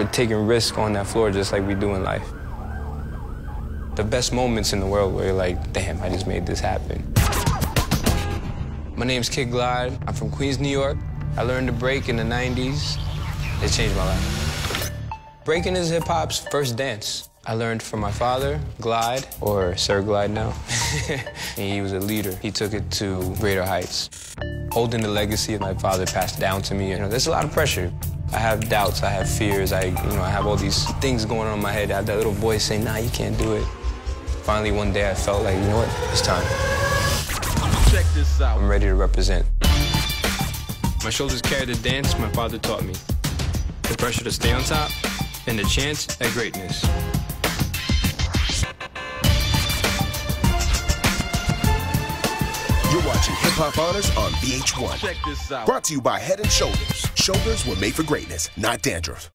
We're taking risks on that floor just like we do in life. The best moments in the world where you're like, damn, I just made this happen. My name's Kid Glyde. I'm from Queens, New York. I learned to break in the 90s. It changed my life. Breaking is hip hop's first dance. I learned from my father, Glyde, or Sir Glyde now. he was a leader. He took it to greater heights. Holding the legacy of my father passed down to me, you know, there's a lot of pressure. I have doubts, I have fears, I, you know, I have all these things going on in my head. I have that little voice saying, nah, you can't do it. Finally, one day I felt like, you know what, it's time. Check this out. I'm ready to represent. My shoulders carry the dance my father taught me. The pressure to stay on top and the chance at greatness. Hop Honors on VH1. Check this out. Brought to you by Head and Shoulders. Shoulders were made for greatness, not dandruff.